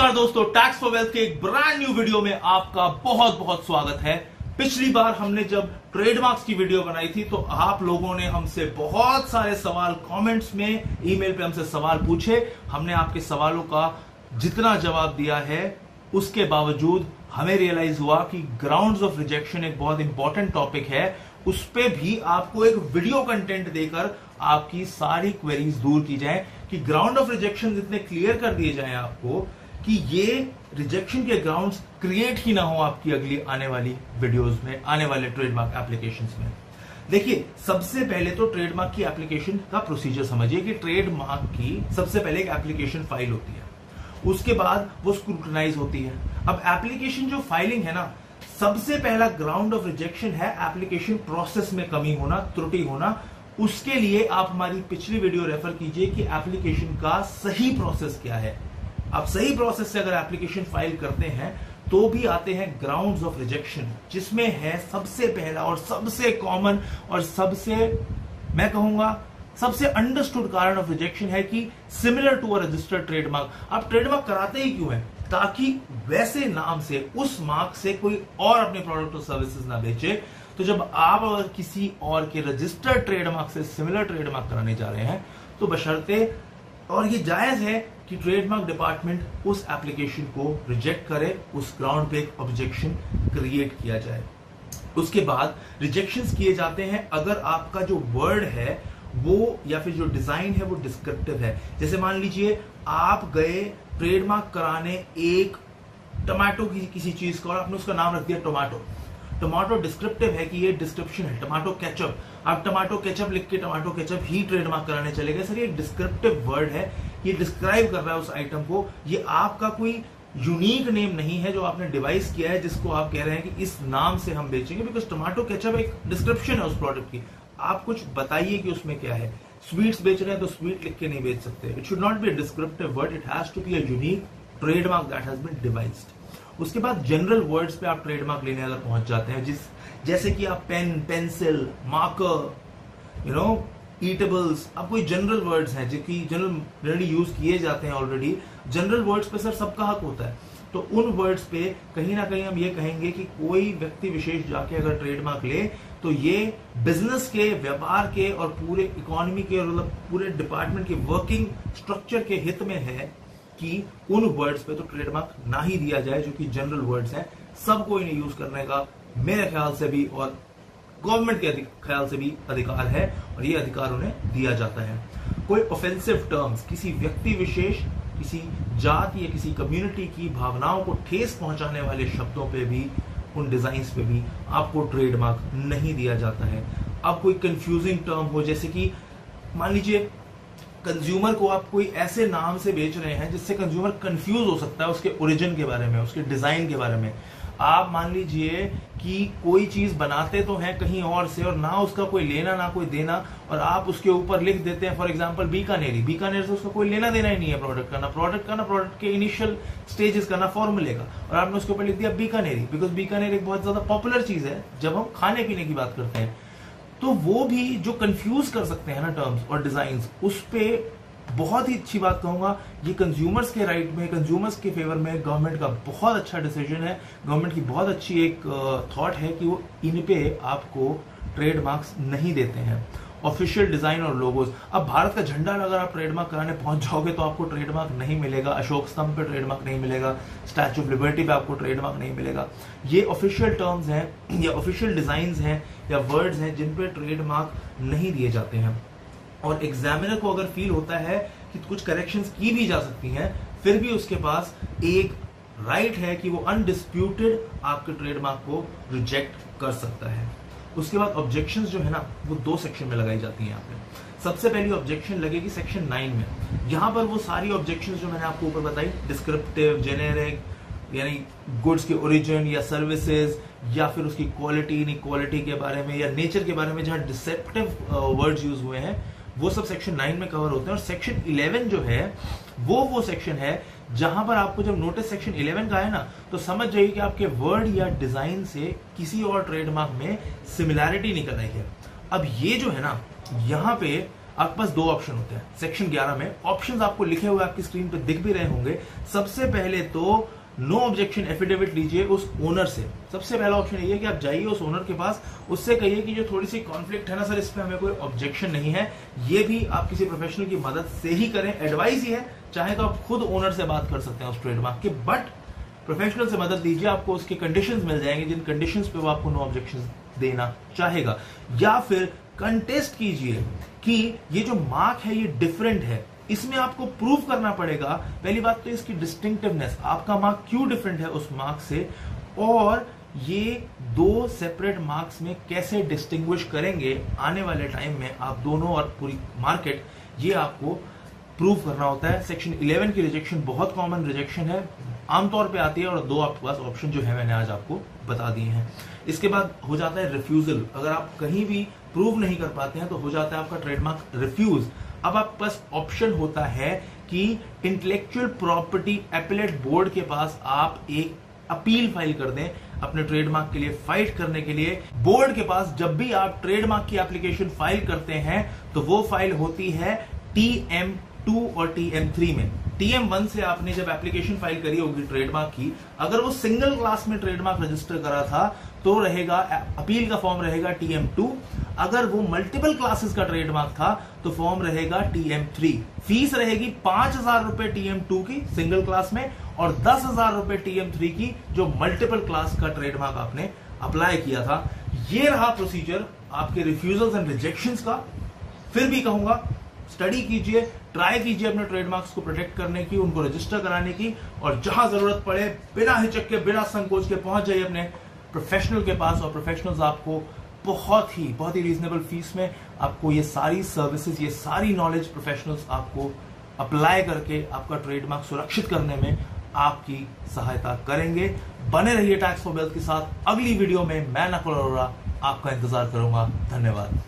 नमस्कार दोस्तों tax for wealth के एक ब्रांड न्यू वीडियो में आपका बहुत बहुत स्वागत है। पिछली बार हमने जब ट्रेडमार्क्स की वीडियो बनाई थी तो आप लोगों ने हमसे बहुत सारे सवाल कमेंट्स में ईमेल पे हमसे सवाल पूछे। हमने आपके सवालों का जितना जवाब दिया है, उसके बावजूद हमें रियलाइज़ हुआ कि ग्राउंड्स ऑफ़ रिजेक्शन एक बहुत इंपॉर्टेंट टॉपिक है। उस पर भी आपको एक वीडियो कंटेंट देकर आपकी सारी क्वेरीज दूर की जाए कि ग्राउंड ऑफ़ रिजेक्शन इतने क्लियर कर दिए जाए आपको कि ये रिजेक्शन के ग्राउंड्स क्रिएट ही ना हो आपकी अगली आने वाली वीडियोस में, आने वाले ट्रेडमार्क एप्लीकेशन में। देखिए, सबसे पहले तो ट्रेडमार्क की एप्लीकेशन का प्रोसीजर समझिए कि ट्रेडमार्क की सबसे पहले एक एप्लीकेशन फ़ाइल होती है। उसके बाद वो स्क्रूटनाइज होती है। अब एप्लीकेशन जो फाइलिंग है ना, सबसे पहला ग्राउंड ऑफ़ रिजेक्शन है एप्लीकेशन प्रोसेस में कमी होना, त्रुटि होना। उसके लिए आप हमारी पिछली वीडियो रेफर कीजिए कि एप्लीकेशन का सही प्रोसेस क्या है। आप सही प्रोसेस से अगर एप्लीकेशन फ़ाइल करते हैं तो भी आते हैं ग्राउंड्स ऑफ़ रिजेक्शन जिसमें है सबसे पहला और सबसे कॉमन और सबसे, मैं कहूँगा, सबसे अंडरस्टूड कारण ऑफ़ रिजेक्शन है कि similar to a registered trademark आप ट्रेडमार्क कराते ही क्यों है? ताकि वैसे नाम से, उस मार्क से कोई और अपने प्रोडक्ट और सर्विसेज़ ना बेचे। तो जब आप अगर किसी और के रजिस्टर्ड ट्रेडमार्क से सिमिलर ट्रेडमार्क कराने जा रहे हैं तो बशर्ते, और ये जायज़ है कि ट्रेडमार्क डिपार्टमेंट उस एप्लीकेशन को रिजेक्ट करे, उस ग्राउंड पे एक ऑब्जेक्शन क्रिएट किया जाए। उसके बाद रिजेक्शन किए जाते हैं। अगर आपका जो वर्ड है, वो या फिर जो डिज़ाइन है, वो डिस्क्रिप्टिव है। जैसे मान लीजिए, आप गए ट्रेडमार्क कराने एक टमाटो की, किसी चीज़ का और आपने उसका नाम रख दिया टोमेटो टमाटो डिस्क्रिप्टिव है कि ये डिस्क्रिप्शन है। Tomato ketchup. आप टमाटो केचप लिख के टमाटो केचप ही ट्रेडमार्क कराने चले गए। सर, ये डिस्क्रिप्टिव वर्ड है। ये डिस्क्राइब कर रहा है उस आइटम को। ये आपका कोई यूनिक नेम नहीं है जो आपने डिवाइस किया है, जिसको आप कह रहे हैं कि इस नाम से हम बेचेंगे। बिकॉज़ टमाटो केचप एक डिस्क्रिप्शन है उस प्रोडक्ट की। आप कुछ बताइए कि उसमें क्या है। स्वीट्स बेच रहे हैं तो स्वीट लिख के नहीं बेच सकते। It should not be descriptive word it has to be a unique trademark that has been devised उसके बाद जनरल वर्ड्स पे आप ट्रेडमार्क लेने अगर पहुँच जाते हैं, जिस, जैसे कि आप pen pencil marker you know eatables अब कोई जनरल वर्ड्स हैं जो कि जनरल यूज़ किए जाते हैं ऑलरेडी जनरल वर्ड्स पे सर सबका हक होता है। तो उन वर्ड्स पे कहीं ना कहीं हम ये कहेंगे कि कोई व्यक्ति विशेष जाके अगर ट्रेडमार्क ले तो ये बिज़नेस के, व्यापार के और पूरे इकोनॉमी के और मतलब पूरे डिपार्टमेंट के वर्किंग स्ट्रक्चर के हित में है। कि उन वर्ड्स पे तो ट्रेडमार्क ना ही दिया जाए जो कि जनरल वर्ड्स हैं। सबको इन्हें यूज़ करने का मेरे ख्याल से भी और गवर्नमेंट के ख्याल से भी अधिकार है और ये अधिकार उन्हें दिया जाता है। कोई ऑफेंसिव टर्म्स किसी व्यक्ति विशेष, किसी जाति या किसी कम्युनिटी की भावनाओं को ठेस पहुँचाने वाले शब्दों पे भी, उन डिज़ाइन पे भी आपको ट्रेडमार्क नहीं दिया जाता है। अब कोई कंफ्यूजिंग टर्म हो, जैसे कि मान लीजिए कंज्यूमर को आप कोई ऐसे नाम से बेच रहे हैं जिससे कंज्यूमर कंफ्यूज हो सकता है उसके ओरिजिन के बारे में, उसके डिज़ाइन के बारे में। आप मान लीजिए कि कोई चीज़ बनाते तो हैं कहीं और से और ना उसका कोई लेना, ना कोई देना, और आप उसके ऊपर लिख देते हैं फॉर एग्जांपल बीकानेरी। बीकानेर से उसका कोई लेना देना ही नहीं है प्रोडक्ट का, ना प्रोडक्ट का, ना प्रोडक्ट के इनिशियल स्टेजेस का, ना फॉर्मूले का। और आपने उसके ऊपर लिख दिया बीकानेरी बिकॉज़ बीकानेर एक बहुत ज़्यादा पॉपुलर चीज़ है। जब हम खाने पीने की बात करते हैं तो वो भी जो कंफ्यूज कर सकते हैं ना टर्म्स और डिज़ाइन उस पर बहुत ही अच्छी बात कहूँगा। ये कंज्यूमर्स के राइट में कंज्यूमर्स के फेवर में गवर्नमेंट का बहुत अच्छा डिसीज़न है। गवर्नमेंट की बहुत अच्छी एक थॉट है कि वो इन पे आपको ट्रेडमार्क्स नहीं देते हैं। ऑफिशियल डिज़ाइन और लोगोस अब भारत का झंडा अगर आप ट्रेडमार्क कराने पहुँच जाओगे तो आपको ट्रेडमार्क नहीं मिलेगा। अशोक स्तंभ पे ट्रेडमार्क नहीं मिलेगा। स्टैचू ऑफ़ लिबर्टी पे आपको ट्रेडमार्क नहीं मिलेगा। ये ऑफिशियल टर्म्स हैं, या ऑफिशियल डिज़ाइन हैं, या वर्ड्स हैं, जिन पे ट्रेडमार्क नहीं दिए जाते हैं। और एग्जामिनर को अगर फील होता है कि कुछ करेक्शंस की भी जा सकती हैं, फिर भी उसके पास एक राइट right है कि वो अनडिस्प्यूटेड आपके ट्रेडमार्क को रिजेक्ट कर सकता है। उसके बाद ऑब्जेक्शन जो है ना, वो दो सेक्शन में लगाई जाती है यहाँ पे। सबसे पहली ऑब्जेक्शन लगेगी सेक्शन नाइन में। यहाँ पर वो सारी ऑब्जेक्शन जो मैंने आपको ऊपर बताई डिस्क्रिप्टिव जेनेरिक यानी गुड्स के ओरिजिन या सर्विसेज़ या फिर उसकी क्वालिटी इन क्वालिटी के बारे में, या नेचर के बारे में जहाँ डिसेप्टिव वर्ड्स यूज़ हुए हैं वो सब सेक्शन नाइन में कवर होते हैं और सेक्शन इलेवन जो है, वो वो सेक्शन है जहाँ पर आपको जब नोटिस सेक्शन 11 का है ना तो समझ जाइए कि आपके वर्ड या डिज़ाइन से किसी और ट्रेडमार्क में सिमिलैरिटी निकल रही है। अब ये जो है ना, यहाँ पे आपके पास दो ऑप्शन होते हैं। सेक्शन 11 में ऑप्शंस आपको लिखे हुए आपकी स्क्रीन पे दिख भी रहे होंगे। सबसे पहले तो नो ऑब्जेक्शन एफिडेविट लीजिए उस ओनर से। सबसे पहला ऑप्शन ये है कि आप जाइए उस ओनर के पास, उससे कहिए कि जो थोड़ी सी कॉन्फ्लिक्ट है ना सर इस पर हमें कोई ऑब्जेक्शन नहीं है। ये भी आप किसी प्रोफेशनल की मदद से ही करें एडवाइस ही है। चाहे तो आप खुद ओनर से बात कर सकते हैं उस ट्रेडमार्क की बट प्रोफेशनल से मदद लीजिए, आपको उसके कंडीशन मिल जाएँगे, जिन कंडीशन पे वो आपको नो ऑब्जेक्शन देना चाहेगा। या फिर कंटेस्ट कीजिए कि ये जो मार्क है, ये डिफरेंट है। इसमें आपको प्रूव करना पड़ेगा। पहली बात तो इसकी डिस्टिंक्टिवनेस आपका मार्क क्यों डिफरेंट है उस मार्क से? और ये दो सेपरेट मार्क्स में कैसे डिस्टिंग्विश करेंगे? आने वाले टाइम में आप दोनों और पूरी मार्केट ये आपको प्रूव करना होता है। सेक्शन 11 की रिजेक्शन बहुत कॉमन रिजेक्शन है। आमतौर पे आती है और दो आपके पास ऑप्शन जो है मैंने आज आपको बता दिए हैं। इसके बाद हो जाता है रिफ्यूजल अगर आप कहीं भी प्रूव नहीं कर पाते हैं तो हो जाता है आपका ट्रेडमार्क रिफ्यूज अब आपके पास ऑप्शन होता है कि इंटेलेक्चुअल प्रॉपर्टी एपिलेट बोर्ड के पास आप एक अपील फ़ाइल कर दें अपने ट्रेडमार्क के लिए फाइट करने के लिए. बोर्ड के पास जब भी आप ट्रेडमार्क की एप्लीकेशन फ़ाइल करते हैं तो वो फ़ाइल होती है टी एम टू और टी एम थ्री में. टीएम वन से आपने जब एप्लीकेशन फ़ाइल करी होगी ट्रेडमार्क की, अगर वो सिंगल क्लास में ट्रेडमार्क रजिस्टर करा था तो रहेगा अपील का फॉर्म रहेगा टीएम टू अगर वो मल्टीपल क्लासेस का ट्रेडमार्क था तो फॉर्म रहेगा टीएम थ्री फ़ीस रहेगी पाँच हज़ार रुपए टीएम टू की सिंगल क्लास में और दस हज़ार रुपए टीएम थ्री की जो मल्टीपल क्लास का ट्रेडमार्क आपने अप्लाई किया था। ये रहा प्रोसीजर आपके रिफ्यूजल्स एंड रिजेक्शन का। फिर भी कहूँगा स्टडी कीजिए ट्राई कीजिए अपने ट्रेडमार्क्स को प्रोटेक्ट करने की, उनको रजिस्टर कराने की और जहाँ ज़रूरत पड़े, बिना हिचक के, बिना संकोच के पहुँच जाइए अपने प्रोफेशनल के पास और प्रोफेशनल्स आपको बहुत ही बहुत ही रीजनेबल फ़ीस में आपको ये सारी सर्विसेज़ ये सारी नॉलेज प्रोफेशनल्स आपको अप्लाई करके आपका ट्रेडमार्क सुरक्षित करने में आपकी सहायता करेंगे। बने रहिए टैक्स फॉर वेल्थ के साथ। अगली वीडियो में मैं, नकुल अरोड़ा, आपका इंतज़ार करूँगा। धन्यवाद।